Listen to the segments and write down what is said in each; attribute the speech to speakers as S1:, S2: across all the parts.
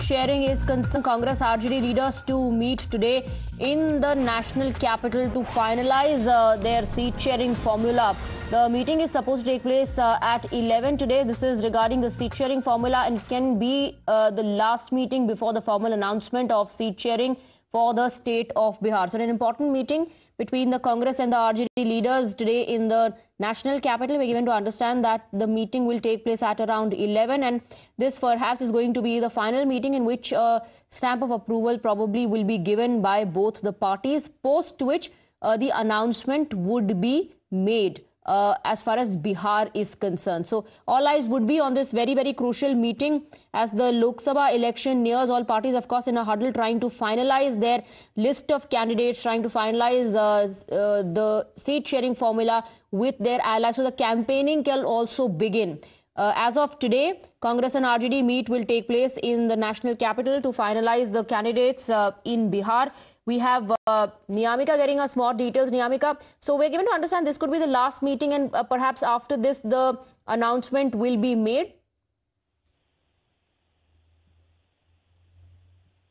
S1: sharing is concerned, Congress RJD leaders to meet today in the national capital to finalize uh, their seat sharing formula. The meeting is supposed to take place uh, at 11 today. This is regarding the seat sharing formula and can be uh, the last meeting before the formal announcement of seat sharing for the state of Bihar. So, an important meeting between the Congress and the RJD leaders today in the national capital. We're given to understand that the meeting will take place at around 11, and this perhaps is going to be the final meeting in which a stamp of approval probably will be given by both the parties, post which uh, the announcement would be made uh, as far as Bihar is concerned. So all eyes would be on this very, very crucial meeting as the Lok Sabha election nears. All parties, of course, in a huddle trying to finalize their list of candidates, trying to finalize uh, uh, the seat sharing formula with their allies. So the campaigning can also begin. Uh, as of today, Congress and RJD meet will take place in the national capital to finalize the candidates uh, in Bihar. We have uh, Niyamika getting us more details. Niyamika, so we're given to understand this could be the last meeting, and uh, perhaps after this, the announcement will be made.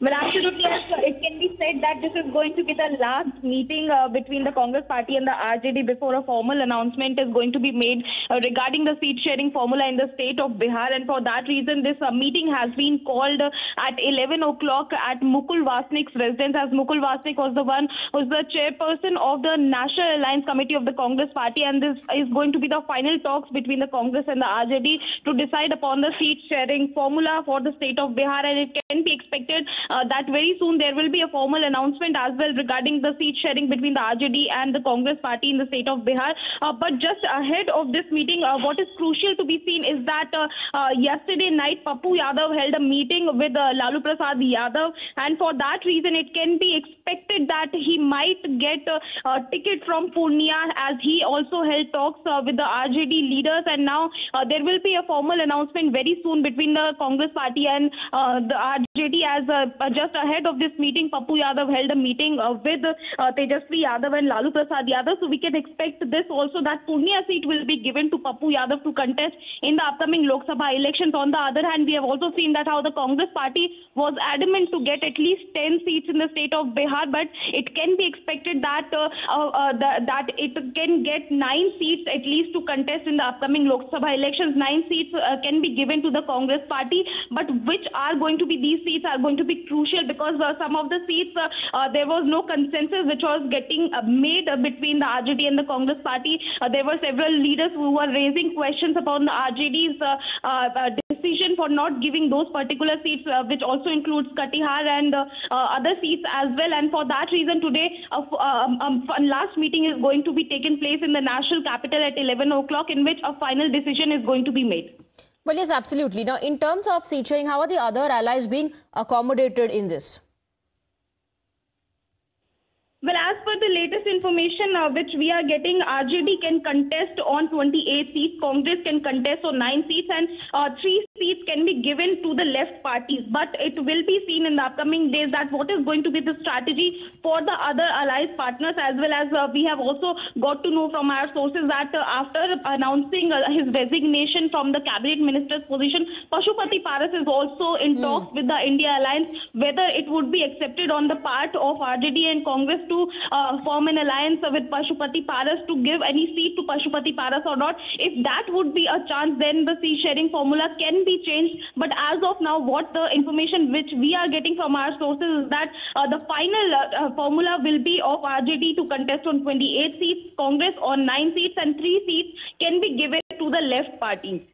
S2: Well, absolutely. It can be said that this is going to be the last meeting uh, between the Congress party and the RJD before a formal announcement is going to be made uh, regarding the seat sharing formula in the state of Bihar. And for that reason, this uh, meeting has been called at 11 o'clock at Mukul Wasnik's residence, as Mukul Wasnik was the one who's the chairperson of the National Alliance Committee of the Congress party. And this is going to be the final talks between the Congress and the RJD to decide upon the seat sharing formula for the state of Bihar. And it can be expected uh, that very soon there will be a formal announcement as well regarding the seat sharing between the RJD and the Congress party in the state of Bihar. Uh, but just ahead of this meeting, uh, what is crucial to be seen is that uh, uh, yesterday night Pappu Yadav held a meeting with uh, Lalu Prasad Yadav, and for that reason, it can be expected that he might get a ticket from Purnia as he also held talks with the RJD leaders, and now there will be a formal announcement very soon between the Congress party and the RJD as uh, just ahead of this meeting, Pappu Yadav held a meeting uh, with uh, Tejashwi Yadav and Lalu Prasad Yadav. So we can expect this also that Purnia seat will be given to Pappu Yadav to contest in the upcoming Lok Sabha elections. On the other hand, we have also seen that how the Congress party was adamant to get at least 10 seats in the state of Bihar, but it can be expected that uh, uh, uh, that it can get nine seats at least to contest in the upcoming Lok Sabha elections. Nine seats can be given to the Congress party, but which are going to be these seats are going to be crucial because uh, some of the seats uh, uh, there was no consensus which was getting uh, made uh, between the RJD and the Congress party. Uh, there were several leaders who were raising questions about the RJD's decision for not giving those particular seats, which also includes Katihar and other seats as well. And for that reason, today, um, um, last meeting is going to be taken place in the national capital at 11 o'clock, in which a final decision is going to be made.
S1: Well, yes, absolutely. Now, in terms of seat sharing, how are the other allies being accommodated in this?
S2: Well, as per the latest information uh, which we are getting, RJD can contest on 28 seats, Congress can contest on 9 seats, and uh, 3 seats can be given to the left parties. But it will be seen in the upcoming days that what is going to be the strategy for the other allies partners, as well as uh, we have also got to know from our sources that uh, after announcing uh, his resignation from the cabinet minister's position, Pashupati Paras is also in mm. talks with the India alliance whether it would be accepted on the part of RJD and Congress to uh, form an alliance with Pashupati Paras to give any seat to Pashupati Paras or not. If that would be a chance, then the seat sharing formula can be changed. But as of now, what the information which we are getting from our sources is that uh, the final uh, uh formula will be of RJD to contest on 28 seats, Congress on 9 seats, and 3 seats can be given to the left party.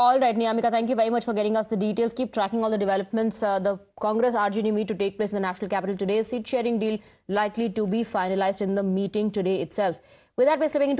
S1: All right, Niyamika, thank you very much for getting us the details. Keep tracking all the developments. Uh, the Congress RJD meet to take place in the national capital today. Seat sharing deal likely to be finalized in the meeting today itself. With that, we're slipping into